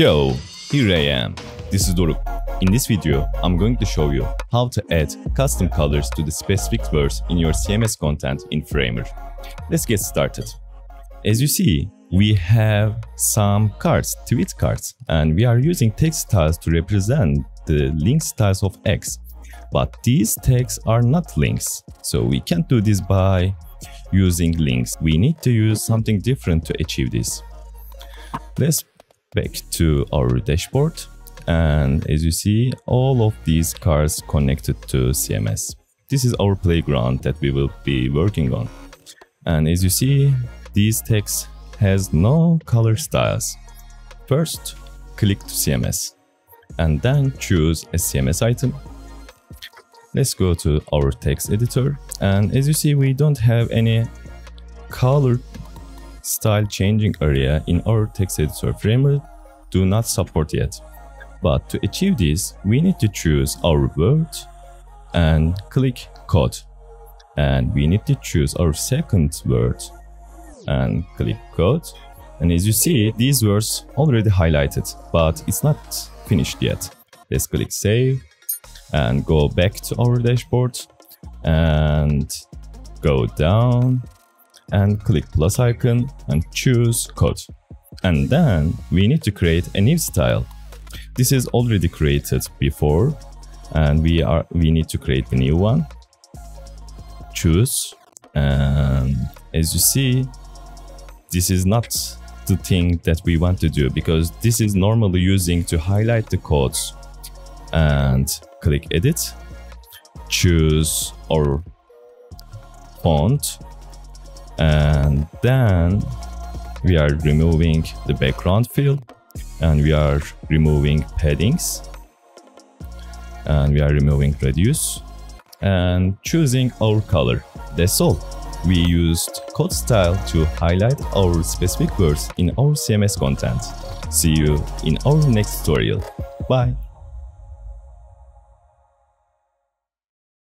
Ciao, here I am. This is Doruk. In this video, I'm going to show you how to add custom colors to the specific words in your CMS content in Framer. Let's get started. As you see, we have some cards, tweet cards, and we are using text styles to represent the link styles of X. But these tags are not links, so we can't do this by using links. We need to use something different to achieve this. Let's back to our dashboard and as you see all of these cars connected to CMS. This is our playground that we will be working on and as you see these text has no color styles. First click to CMS and then choose a CMS item. Let's go to our text editor and as you see we don't have any color style changing area in our text editor framework do not support yet. But to achieve this, we need to choose our word and click code. And we need to choose our second word and click code. And as you see, these words already highlighted, but it's not finished yet. Let's click save and go back to our dashboard and go down and click plus icon and choose code. And then we need to create a new style. This is already created before and we are we need to create a new one. Choose and as you see this is not the thing that we want to do because this is normally using to highlight the codes and click edit choose our font and then we are removing the background fill and we are removing paddings and we are removing radius and choosing our color. That's all. We used code style to highlight our specific words in our cms content. See you in our next tutorial. Bye